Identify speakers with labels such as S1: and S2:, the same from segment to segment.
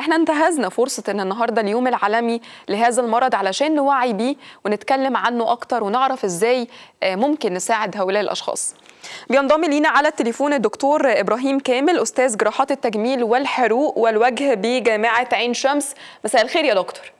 S1: إحنا انتهزنا فرصة ان النهاردة اليوم العالمي لهذا المرض علشان نوعي بيه ونتكلم عنه أكتر ونعرف إزاي ممكن نساعد هؤلاء الأشخاص. بينضم لينا على التليفون الدكتور إبراهيم كامل أستاذ جراحات التجميل والحروق والوجه بجامعة عين شمس. مساء الخير يا دكتور.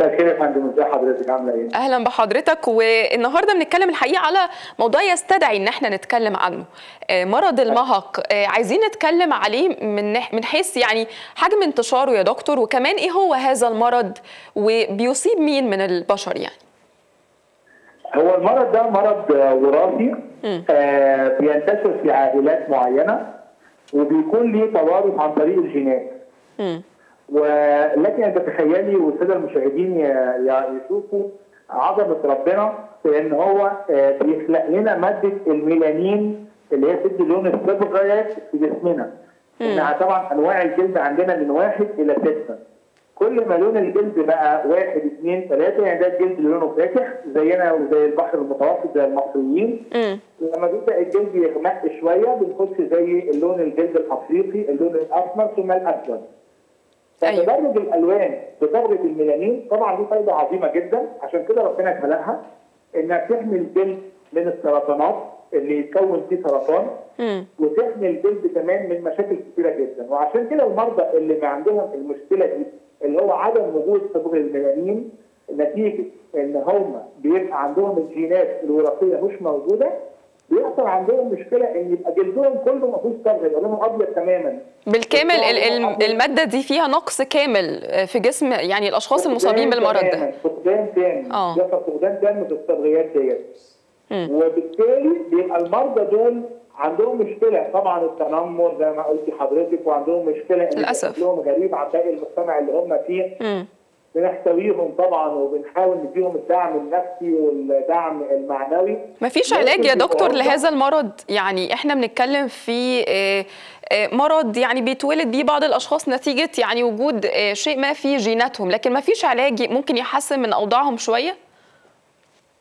S2: مساء الخير يا فندم. ازي حضرتك؟ عاملة إيه؟
S1: أهلا بحضرتك. والنهاردة بنتكلم الحقيقة على موضوع يستدعي إن إحنا نتكلم عنه. مرض المهق. عايزين نتكلم عليه من من حيث يعني حجم انتشاره يا دكتور وكمان إيه هو هذا المرض وبيصيب مين من البشر يعني؟
S2: هو المرض ده مرض وراثي آه بينتشر في عائلات معينة وبيكون ليه توارث عن طريق الجينات. ولكن تتخيلي والساده المشاهدين يشوفوا عظمة ربنا في إن هو بيخلق لنا مادة الميلانين اللي هي بتدي لون الصبغات في جسمنا. إنها طبعا أنواع الجلد عندنا من واحد إلى ستة. كل ما لون الجلد بقى واحد اثنين ثلاثة يعني ده الجلد اللي لونه فاتح زينا وزي البحر المتوسط زي المصريين. لما بيبدأ الجلد يغمق شوية بنخش زي اللون الجلد الأفريقي اللون الاسمر ثم الأسود. فتدرج الألوان بتدرج الميلانين طبعا دي فايدة عظيمة جدا عشان كده ربنا خلقها إنها تحمي الجلد من السرطانات اللي يتكون فيه سرطان وتحمي الجلد كمان من مشاكل كثيره جدا. وعشان كده المرضى اللي ما عندهم المشكلة دي اللي هو عدم وجود صبغ الميلانين نتيجة إن هم بيبقى عندهم الجينات الوراثية مش موجودة بيحصل عندهم مشكلة إن يبقى جلدهم كله ما فيهوش صبغ يبقى لونه أبيض تماما.
S1: بالكامل المادة دي فيها نقص كامل في جسم يعني الأشخاص المصابين بالمرض ده.
S2: فقدان تام. يحصل فقدان تام في الصبغيات ديت. وبالتالي بيبقى المرضى دول عندهم مشكلة. طبعا التنمر زي ما قلتي حضرتك وعندهم مشكلة إن
S1: للأسف.
S2: لهم غريب عن باقي المجتمع اللي هم فيه. م. بنحتويهم طبعا وبنحاول نديهم الدعم النفسي والدعم المعنوي.
S1: مفيش علاج يا دكتور لهذا المرض. يعني إحنا بنتكلم في مرض يعني بيتولد بيه بعض الأشخاص نتيجة يعني وجود شيء ما في جيناتهم. لكن مفيش علاج ممكن يحسن من أوضاعهم شوية؟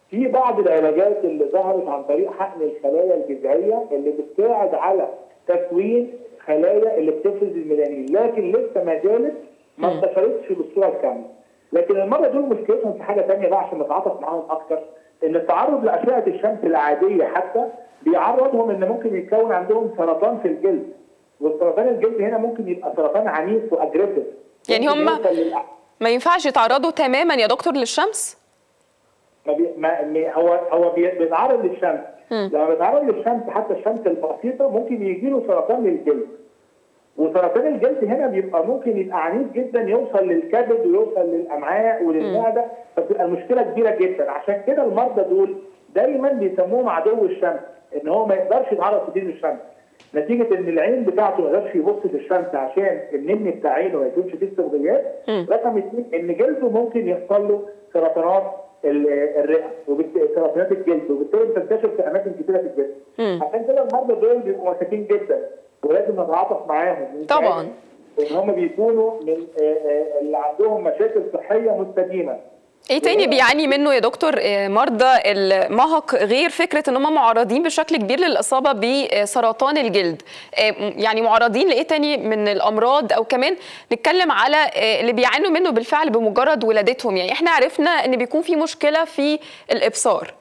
S2: في بعض العلاجات اللي ظهرت عن طريق حقن الخلايا الجذعية اللي بتساعد على تكوين خلايا اللي بتفرز الميلانين. لكن لسه ما زالت ما انتشرتش بالصورة الكاملة. لكن المرضى دول مشكلتهم في حاجة ثانية بقى عشان نتعاطف معاهم أكتر إن التعرض لأشعة الشمس العادية حتى بيعرضهم إن ممكن يتكون عندهم سرطان في الجلد والسرطان الجلد هنا ممكن يبقى سرطان عنيف واجريسيف
S1: يعني هم ما ينفعش يتعرضوا تماما يا دكتور للشمس؟
S2: ما, بي... ما هو هو بيتعرض للشمس. لما بيتعرض للشمس حتى الشمس البسيطة ممكن يجي له سرطان للجلد وسرطان الجلد هنا بيبقى ممكن يبقى عنيف جدا يوصل للكبد ويوصل للأمعاء وللمعدة. فبتبقى المشكلة كبيرة جدا. عشان كده المرضى دول دايما بيسموهم عدو الشمس إن هو ما يقدرش يتعرض كتير للشمس نتيجة إن العين بتاعته ما يقدرش يبص في الشمس عشان النمي بتاع عينه ما يكونش فيه الصبغيات رقم اثنين إن جلده ممكن يحصل له سرطانات الرئة وسرطانات الجلد وبالتالي بتنتشر في أماكن كثيره في الجسم. عشان كده المرضى دول بيبقوا مساكين جدا. ولازم نتعاطف معاهم.
S1: طبعا.
S2: إن هم بيكونوا من اللي عندهم مشاكل صحية مستديمه
S1: إيه تاني بيعاني منه يا دكتور؟ مرضى المهق غير فكرة إن هم معرضين بشكل كبير للإصابة بسرطان الجلد. يعني معرضين لإيه تاني؟ من الأمراض. أو كمان نتكلم على اللي بيعانوا منه بالفعل بمجرد ولادتهم. يعني إحنا عرفنا إن بيكون في مشكلة في
S2: الإبصار.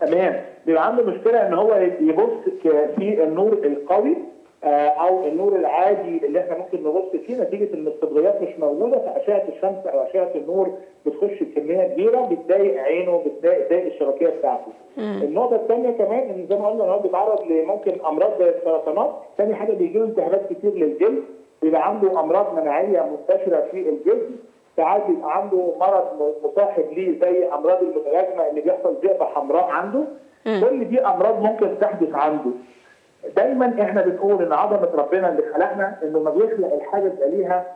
S2: تمام. بيبقى عنده مشكلة إن هو يبص في النور القوي أو النور العادي اللي إحنا ممكن نبص فيه. نتيجة إن الصبغيات مش موجودة فأشعة الشمس أو أشعة النور بتخش بكمية كبيرة بتضايق عينه بتضايق الشبكية بتاعته. النقطة الثانية كمان إن زي ما قلنا إن هو بيتعرض لممكن أمراض زي السرطانات، ثاني حاجة بيجي له التهابات كتير للجلد، بيبقى عنده أمراض مناعية منتشره في الجلد، ساعات بيبقى عنده مرض مصاحب ليه زي أمراض المتلازمه اللي بيحصل ذئبه حمراء عنده. كل دي أمراض ممكن تحدث عنده. دايما إحنا بنقول إن عظمة ربنا اللي خلقنا إنه ما بيخلق الحاجة بيبقى ليها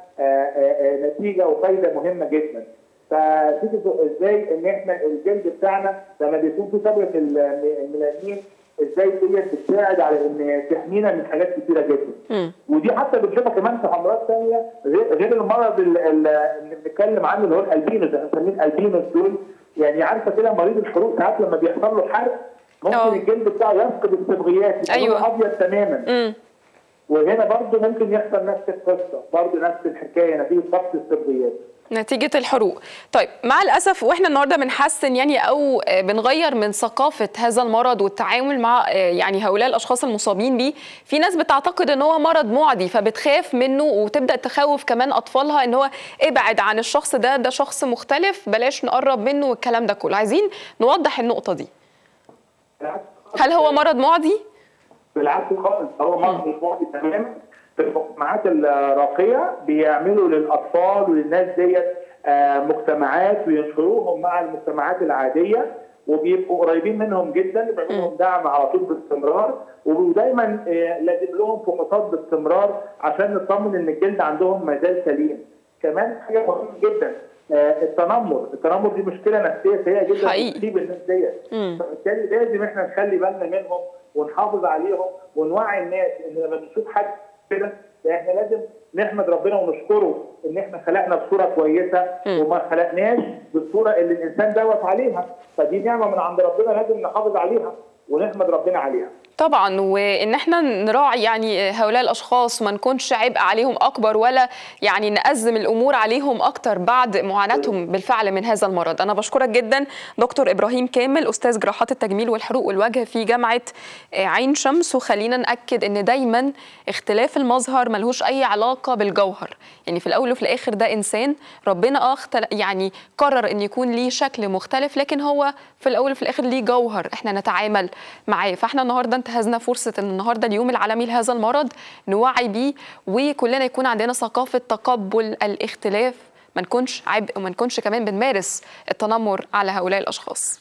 S2: نتيجة وفايدة مهمة جدا. فتيجي إزاي إن إحنا الجلد بتاعنا لما بيكون في صبغه الميلانين إزاي ديت بتساعد على إن تحمينا من حاجات كثيره جدا. ودي حتى بنشوفها كمان في امراض ثانية غير المرض اللي بنتكلم عنه اللي هو الالبينوس إحنا بنسميه الالبينوس دول يعني عارفة كده مريض الحروق ساعات لما بيحصل له حرق ممكن أوه. الجلد بتاعه يفقد الصبغيات
S1: أيوه
S2: أبيض تماما
S1: مم.
S2: وهنا برضه ممكن يحصل نفس القصة برضه نفس الحكاية نتيجة ضغط السريات
S1: نتيجة الحروق. طيب مع الأسف وإحنا النهاردة بنحسن يعني أو بنغير من ثقافة هذا المرض والتعامل مع يعني هؤلاء الأشخاص المصابين بيه في ناس بتعتقد أن هو مرض معدي فبتخاف منه وتبدأ تخوف كمان أطفالها أن هو ابعد عن الشخص ده ده شخص مختلف بلاش نقرب منه والكلام ده كله. عايزين نوضح النقطة دي. هل هو مرض معدي؟
S2: بالعكس خالص هو مرض معدي تماما. في المجتمعات الراقية بيعملوا للأطفال وللناس ديت مجتمعات وينشروهم مع المجتمعات العادية وبيبقوا قريبين منهم جدا وبيعملوا لهم دعم على طول باستمرار ودايما لازم لهم فحوصات باستمرار عشان نطمن إن الجلد عندهم ما زال سليم. كمان حاجة مهمة جدا التنمر، التنمر دي مشكلة نفسية سيئة جدا بتصيب الناس ديت. فبالتالي لازم إحنا نخلي بالنا منهم ونحافظ عليهم ونوعي الناس إن لما بنشوف حد كده إحنا لازم نحمد ربنا ونشكره ان إحنا خلقنا بصورة كويسة وما خلقناش بالصورة اللي الإنسان دوت عليها. فدي نعمة من عند ربنا لازم نحافظ عليها ونحمد ربنا عليها.
S1: طبعا وإن إحنا نراعي يعني هؤلاء الأشخاص ما نكونش عبء عليهم أكبر ولا يعني نأزم الأمور عليهم أكتر بعد معاناتهم بالفعل من هذا المرض. أنا بشكرك جدا دكتور إبراهيم كامل أستاذ جراحات التجميل والحروق والوجه في جامعة عين شمس. وخلينا نأكد إن دايما اختلاف المظهر ملهوش أي علاقة بالجوهر. يعني في الأول وفي الآخر ده إنسان ربنا آه يعني قرر إن يكون ليه شكل مختلف لكن هو في الأول وفي الآخر ليه جوهر إحنا نتعامل معاه. فإحنا النهارده انتهزنا فرصة إن النهارده اليوم العالمي لهذا المرض نوعي بيه وكلنا يكون عندنا ثقافة تقبل الاختلاف. ما نكونش عبء وما نكونش كمان بنمارس التنمر على هؤلاء الأشخاص.